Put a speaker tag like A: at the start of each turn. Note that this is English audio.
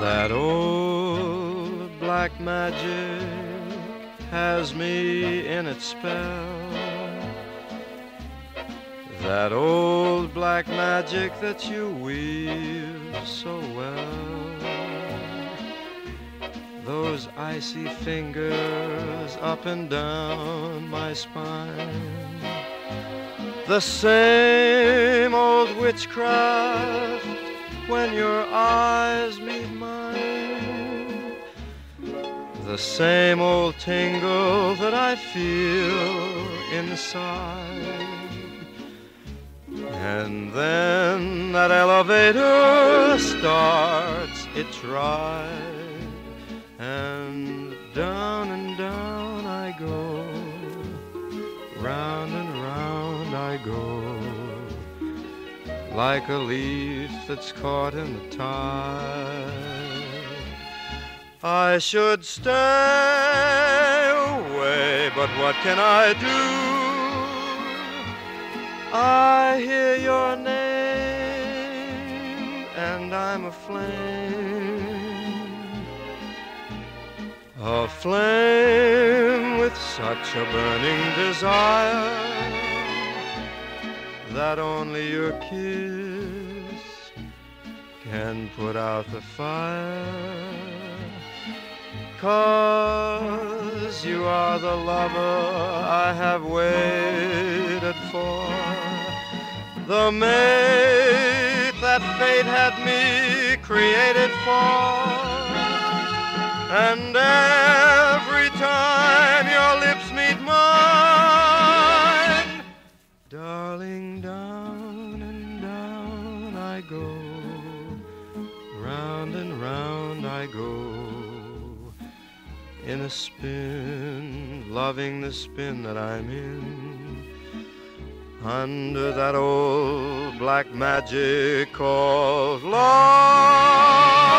A: That old black magic has me in its spell. That old black magic that you weave so well. Those icy fingers up and down my spine. The same old witchcraft when your eyes The same old tingle that I feel inside. And then that elevator starts its ride, and down and down I go, round and round I go, like a leaf that's caught in the tide. I should stay away, but what can I do? I hear your name and I'm aflame. Aflame with such a burning desire that only your kiss can put out the fire. Cause you are the lover I have waited for, the mate that fate had me created for. And every time your lips meet mine, darling, down and down I go, round and round I go in a spin, loving the spin that I'm in. Under that old black magic called love.